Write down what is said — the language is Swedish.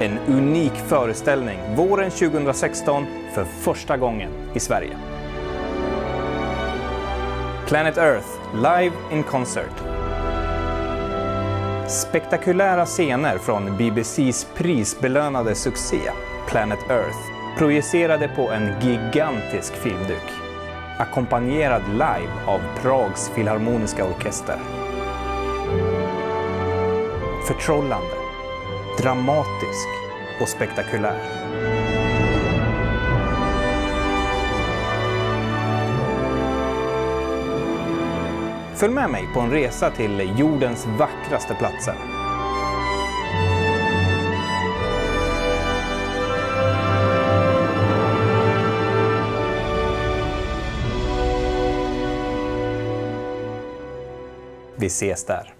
En unik föreställning våren 2016 för första gången i Sverige. Planet Earth Live in Concert. Spektakulära scener från BBCs prisbelönade succé Planet Earth projicerade på en gigantisk filmduk. Ackompanjerad live av Prags filharmoniska orkester. Förtrollande, dramatisk och spektakulär. Följ med mig på en resa till jordens vackraste platser. Vi ses där.